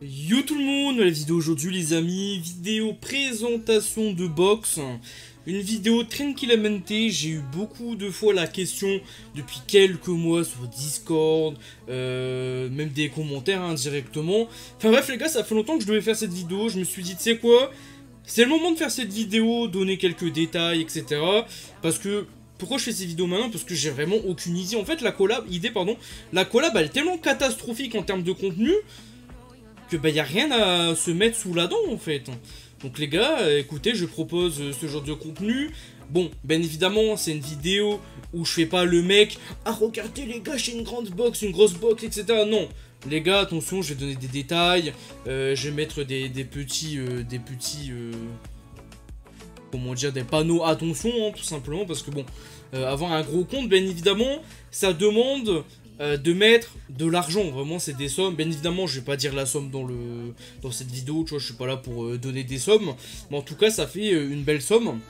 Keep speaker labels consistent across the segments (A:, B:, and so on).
A: Yo tout le monde, la vidéo aujourd'hui les amis, vidéo présentation de box, une vidéo tranquillamente, j'ai eu beaucoup de fois la question depuis quelques mois sur Discord, euh, même des commentaires indirectement, hein, enfin bref les gars ça fait longtemps que je devais faire cette vidéo, je me suis dit tu sais quoi, c'est le moment de faire cette vidéo, donner quelques détails etc, parce que pourquoi je fais ces vidéos maintenant? Parce que j'ai vraiment aucune idée. En fait, la collab, idée, pardon, la collab, elle est tellement catastrophique en termes de contenu que bah y a rien à se mettre sous la dent en fait. Donc les gars, écoutez, je propose ce genre de contenu. Bon, bien évidemment, c'est une vidéo où je fais pas le mec « Ah, regardez les gars, j'ai une grande box, une grosse box, etc. » Non, les gars, attention, je vais donner des détails. Euh, je vais mettre des, petits... Euh, des petits euh, comment dire, des panneaux attention, hein, tout simplement, parce que bon, avoir un gros compte, bien évidemment, ça demande euh, de mettre de l'argent. Vraiment, c'est des sommes. Bien évidemment, je vais pas dire la somme dans, le, dans cette vidéo, tu vois, je suis pas là pour euh, donner des sommes. Mais en tout cas, ça fait euh, une belle somme.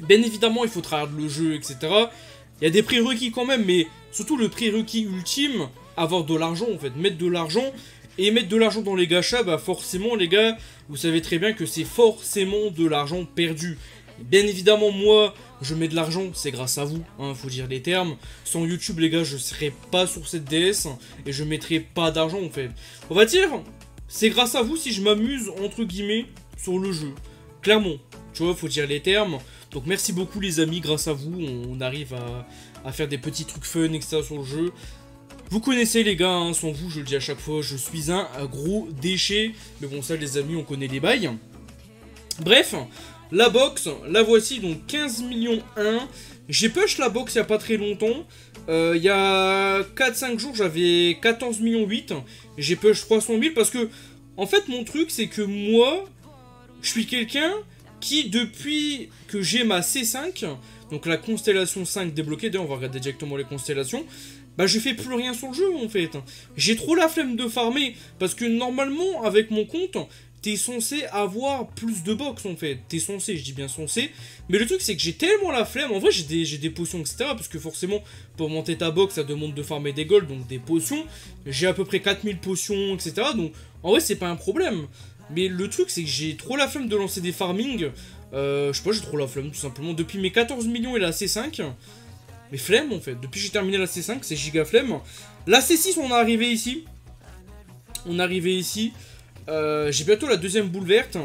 A: Bien évidemment, il faut travailler le jeu, etc. Il y a des prérequis quand même, mais surtout le prérequis ultime, avoir de l'argent en fait. Mettre de l'argent. Et mettre de l'argent dans les gachas, bah forcément les gars, vous savez très bien que c'est forcément de l'argent perdu. Bien évidemment, moi, je mets de l'argent, c'est grâce à vous, hein, faut dire les termes. Sans YouTube, les gars, je serais pas sur cette DS et je mettrais pas d'argent, en fait. On va dire, c'est grâce à vous si je m'amuse, entre guillemets, sur le jeu. Clairement, tu vois, faut dire les termes. Donc merci beaucoup, les amis, grâce à vous, on, arrive à, faire des petits trucs fun, etc. sur le jeu. Vous connaissez les gars, hein, sans vous, je le dis à chaque fois, je suis un gros déchet. Mais bon, ça, les amis, on connaît les bails. Bref, la box, la voici, donc 15 millions 1. J'ai push la box il n'y a pas très longtemps. Euh, il y a 4-5 jours, j'avais 14 millions 8. J'ai push 300 000 parce que, en fait, mon truc, c'est que moi, je suis quelqu'un qui, depuis que j'ai ma C5, donc la constellation 5 débloquée, d'ailleurs, on va regarder directement les constellations, bah je fais plus rien sur le jeu en fait. J'ai trop la flemme de farmer parce que normalement avec mon compte, t'es censé avoir plus de box en fait. T'es censé, je dis bien censé. Mais le truc c'est que j'ai tellement la flemme. En vrai j'ai des, potions etc. Parce que forcément pour monter ta box ça demande de farmer des golds. Donc des potions. J'ai à peu près 4000 potions etc. Donc en vrai c'est pas un problème. Mais le truc c'est que j'ai trop la flemme de lancer des farming. Euh, je sais pas j'ai trop la flemme tout simplement. Depuis mes 14 millions et la C5. Mais flemme en fait. Depuis que j'ai terminé la C5 c'est giga flemme. La C6 on est arrivé ici. On est arrivé ici. Euh, j'ai bientôt la deuxième boule verte.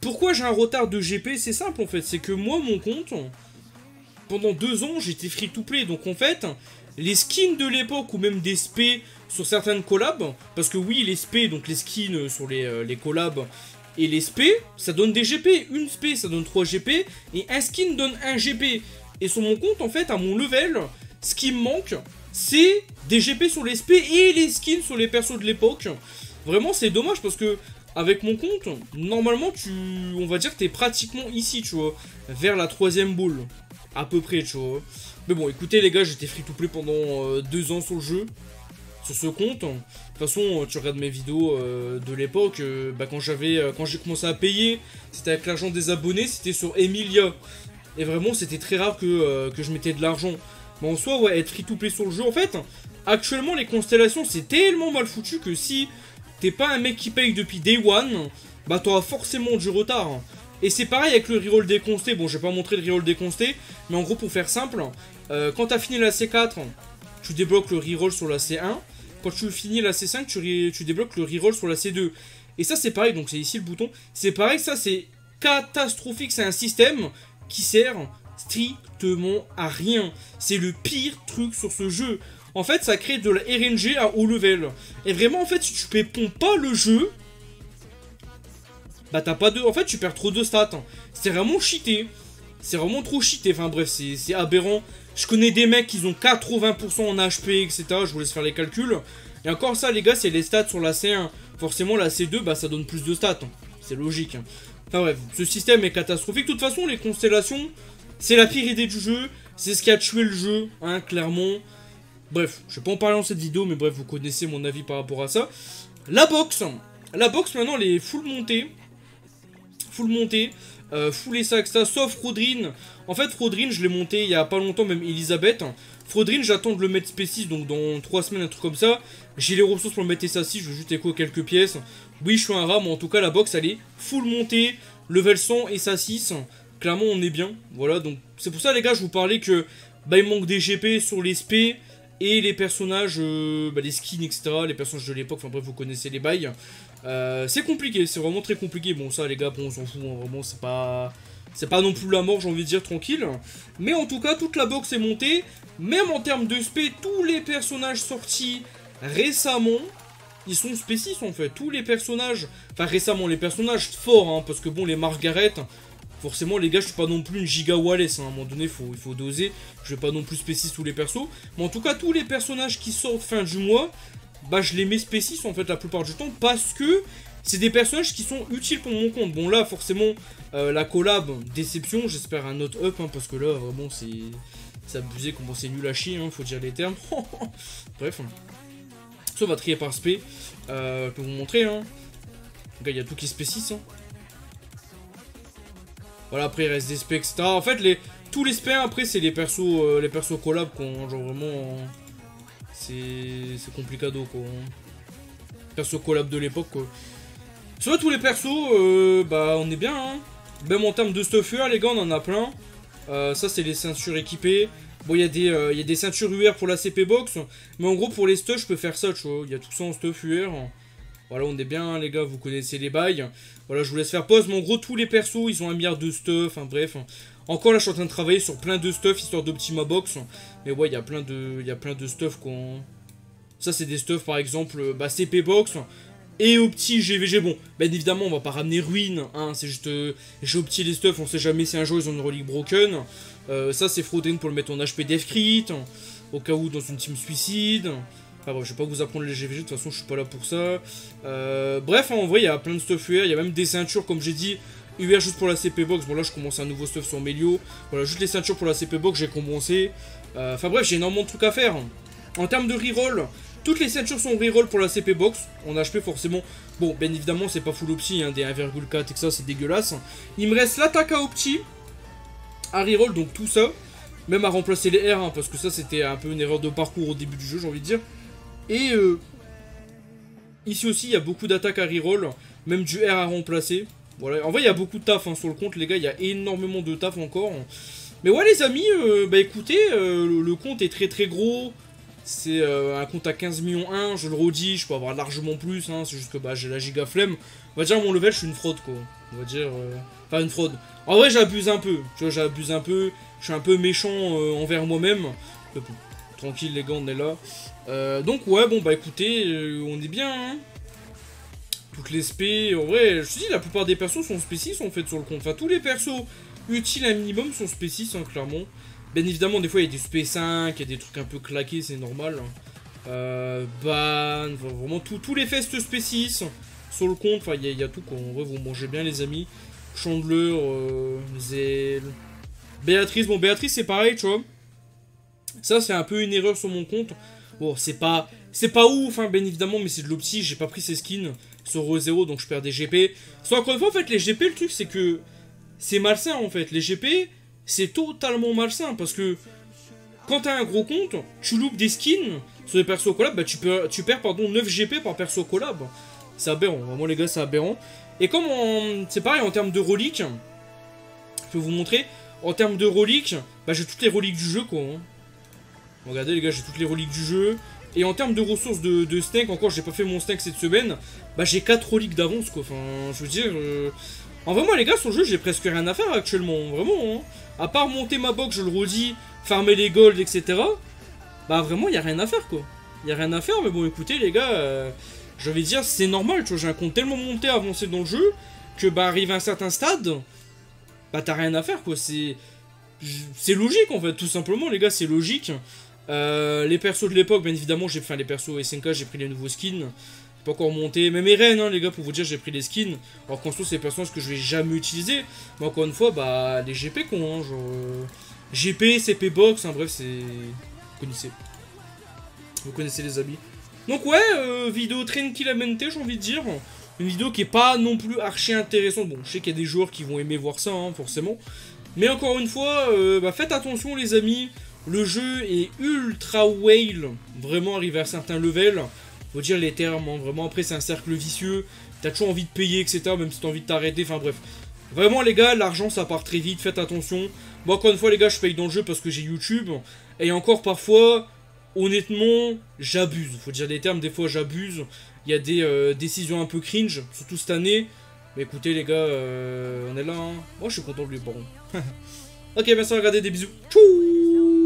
A: Pourquoi j'ai un retard de GP C'est simple en fait, c'est que moi mon compte, pendant deux ans j'étais free to play, donc en fait, les skins de l'époque ou même des SP sur certaines collabs, parce que oui les SP, donc les skins sur les, euh, collabs, et les SP, ça donne des GP, une SP ça donne 3 GP, et un skin donne 1 GP. Et sur mon compte en fait, à mon level, ce qui me manque, c'est des GP sur les SP et les skins sur les persos de l'époque. Vraiment, c'est dommage parce que avec mon compte, normalement, tu, on va dire que t'es pratiquement ici, tu vois, vers la troisième boule, à peu près, tu vois. Mais bon, écoutez les gars, j'étais free to play pendant euh, deux ans sur le jeu, sur ce compte. De toute façon, tu regardes mes vidéos euh, de l'époque, euh, bah, quand j'avais, quand j'ai commencé à payer, c'était avec l'argent des abonnés, c'était sur Emilia. Et vraiment, c'était très rare que, je mettais de l'argent. Mais en soi, ouais, être free to play sur le jeu, en fait, actuellement, les constellations, c'est tellement mal foutu que si t'es pas un mec qui paye depuis day one, bah t'auras forcément du retard. Et c'est pareil avec le reroll déconsté. Bon, je vais pas montrer le reroll déconsté, mais en gros, pour faire simple, euh, quand t'as fini la C4, tu débloques le reroll sur la C1. Quand tu finis la C5, tu, tu débloques le reroll sur la C2. Et ça, c'est pareil, donc c'est ici le bouton. C'est pareil, ça, c'est catastrophique. C'est un système qui sert strictement à rien. C'est le pire truc sur ce jeu en fait, ça crée de la RNG à haut level. Et vraiment, en fait, si tu pépons pas le jeu, bah t'as pas de... En fait, tu perds trop de stats. C'est vraiment cheaté. C'est vraiment trop cheaté. Enfin bref, c'est aberrant. Je connais des mecs qui ont 80% en HP, etc. Je vous laisse faire les calculs. Et encore ça, les gars, c'est les stats sur la C1. Forcément, la C2, bah ça donne plus de stats. C'est logique. Enfin bref, ce système est catastrophique. De toute façon, les constellations, c'est la pire idée du jeu. C'est ce qui a tué le jeu, hein, clairement. Bref, je vais pas en parler dans cette vidéo, mais bref, vous connaissez mon avis par rapport à ça. La box. La box, maintenant, elle est full montée. Full montée. Euh, full et ça, sauf Frodrine. En fait, Frodrine, je l'ai monté il y a pas longtemps, même Elisabeth. Frodrin, j'attends de le mettre spécis, donc dans 3 semaines, un truc comme ça. J'ai les ressources pour le mettre SAC, je vais juste écho quelques pièces. Oui, je suis un rat, mais en tout cas, la box, elle est full montée. Level 100 et ça 6. Clairement, on est bien. Voilà, donc c'est pour ça, les gars, je vous parlais que bah, il manque des GP sur les SP et les personnages, euh, bah, les skins, etc. Les personnages de l'époque, enfin bref, vous connaissez les bails. Euh, c'est compliqué, c'est vraiment très compliqué. Bon, ça, les gars, on s'en fout, hein, vraiment, c'est pas... C'est pas non plus la mort, j'ai envie de dire, tranquille. Mais en tout cas, toute la box est montée. Même en termes de SP, tous les personnages sortis récemment, ils sont spécifiques en fait. Tous les personnages, enfin récemment, les personnages forts, hein, parce que bon, les Margaret, forcément, les gars, je suis pas non plus une giga Wallace. Hein, à un moment donné, faut, il faut doser. Je vais pas non plus spécifier tous les persos. Mais en tout cas, tous les personnages qui sortent fin du mois, bah je les mets spécifiques en fait la plupart du temps parce que c'est des personnages qui sont utiles pour mon compte. Bon là forcément euh, la collab déception, j'espère un autre up hein, parce que là vraiment c'est c'est abusé comment c'est nul à chier, hein, faut dire les termes. Bref. Ça va trier par spé. Euh, je peux vous montrer hein. il y a tout qui est hein. Voilà après il reste des specs etc. En fait les tous les specs après c'est les persos euh, les persos collab qu'on genre vraiment c'est complicado quoi. Perso collab de l'époque quoi. Sur tous les persos, euh, bah on est bien hein. Même en termes de stuffer les gars on en a plein. Euh, ça c'est les ceintures équipées. Bon il y, a des, euh, ceintures UR pour la CP box. Mais en gros pour les stuff je peux faire ça tu vois. Il y a tout ça en stuff UR. Voilà on est bien les gars, vous connaissez les bails. Voilà je vous laisse faire pause. Mais en gros tous les persos ils ont un milliard de stuff. Enfin bref. Encore là, je suis en train de travailler sur plein de stuff histoire d'Optima Box. Mais ouais, il y a plein de, y a plein de stuff qu'on. Ça, c'est des stuff par exemple, bah, CP Box et Opti GVG. Bon, bien évidemment, on va pas ramener Ruine. Hein, c'est juste. Euh, j'ai Opti les stuff, on sait jamais si un jour ils ont une relique broken. Euh, ça, c'est Froden pour le mettre en HP Death Crit. Au cas où dans une team suicide. Enfin bref, je vais pas vous apprendre les GVG, de toute façon, je suis pas là pour ça. Euh, bref, en vrai, il y a plein de stuff UR. Il y a même des ceintures, comme j'ai dit. UR juste pour la CP box, bon là je commence un nouveau stuff sur Melio. Voilà, juste les ceintures pour la CP box, j'ai commencé. Euh, enfin bref, j'ai énormément de trucs à faire. En termes de reroll, toutes les ceintures sont reroll pour la CP box. En HP forcément. Bon, bien évidemment, c'est pas full opti, hein, des 1,4 et que ça, c'est dégueulasse. Il me reste l'attaque à opti à reroll, donc tout ça. Même à remplacer les R, hein, parce que ça, c'était un peu une erreur de parcours au début du jeu, j'ai envie de dire. Et euh, ici aussi, il y a beaucoup d'attaques à reroll, même du R à remplacer. Voilà. En vrai, il y a beaucoup de taf hein, sur le compte, les gars. Il y a énormément de taf encore. Mais ouais, les amis, euh, bah écoutez, euh, le, compte est très très gros. C'est un compte à 15 millions 1, je le redis, je peux avoir largement plus. Hein, c'est juste que bah, j'ai la giga flemme. On va dire, mon level, je suis une fraude, quoi. On va dire. Enfin, une fraude. En vrai, j'abuse un peu. Tu vois, j'abuse un peu. Je suis un peu méchant envers moi-même. Tranquille, les gars, on est là. donc, ouais, bon, bah écoutez, on est bien, hein toutes les SP, en vrai, je te dis, la plupart des persos sont spécifiques en fait sur le compte. Enfin, tous les persos utiles un minimum sont spécifiques, hein, clairement. Bien évidemment, des fois, il y a des SP 5, il y a des trucs un peu claqués, c'est normal. Hein. Euh, ban, vraiment tous les festes spécifiques sur le compte. Enfin, il y, a tout, quoi. En vrai, vous mangez bien, les amis. Chandeleur, euh, Zell. Béatrice, bon, Béatrice, c'est pareil, tu vois. Ça, c'est un peu une erreur sur mon compte. Bon, c'est pas... C'est pas ouf, hein, bien évidemment, mais c'est de l'opti, j'ai pas pris ses skins sur 0 donc je perds des GP. Soit encore une fois, en fait, les GP, le truc, c'est que c'est malsain, en fait. Les GP, c'est totalement malsain, parce que quand t'as un gros compte, tu loupes des skins sur les persos collab, bah tu, peux, tu perds pardon, 9 GP par perso collab. C'est aberrant, vraiment les gars, c'est aberrant. Et comme c'est pareil en termes de reliques, je vais vous montrer, en termes de reliques, bah j'ai toutes les reliques du jeu quoi. Hein. Regardez les gars, j'ai toutes les reliques du jeu. Et en termes de ressources de, de encore j'ai pas fait mon stank cette semaine, bah j'ai 4 reliques d'avance quoi. Enfin, je veux dire. Euh, en vrai, moi les gars, sur le jeu, j'ai presque rien à faire actuellement, vraiment. Hein. À part monter ma box, je le redis, farmer les golds, etc. Bah vraiment, il a rien à faire quoi. Il a rien à faire, mais bon, écoutez les gars, euh, je vais dire, c'est normal, tu vois, j'ai un compte tellement monté, avancé dans le jeu, que bah arrive à un certain stade, bah t'as rien à faire quoi. C'est. C'est logique en fait, tout simplement les gars, c'est logique. Euh, les persos de l'époque, bien évidemment, j'ai enfin les persos SNK, j'ai pris les nouveaux skins. Pas encore monté. Même Eren, hein, les gars, pour vous dire, j'ai pris les skins. Alors qu'en soi, c'est des personnages que je vais jamais utiliser. Mais encore une fois, bah, les GP con, hein, genre. Euh, GP, CP Box, hein, bref, c'est. Vous connaissez. Vous connaissez les habits. Donc, ouais, euh, vidéo tranquillamente, j'ai envie de dire. Une vidéo qui est pas non plus archi intéressante. Bon, je sais qu'il y a des joueurs qui vont aimer voir ça, hein, forcément. Mais encore une fois, bah, faites attention, les amis Le jeu est ultra whale, vraiment arrivé à certains levels. Faut dire les termes, hein, vraiment après c'est un cercle vicieux. T'as toujours envie de payer, etc. Même si t'as envie de t'arrêter, enfin bref. Vraiment les gars, l'argent ça part très vite, faites attention. Moi encore une fois les gars, je paye dans le jeu parce que j'ai YouTube. Et encore parfois, honnêtement, j'abuse. Faut dire des termes, des fois j'abuse. Il y a des euh, décisions un peu cringe, surtout cette année. Mais écoutez les gars, euh, on est là. Hein. Moi je suis content de lui, bon. ok, merci, regardez, des bisous. Tchou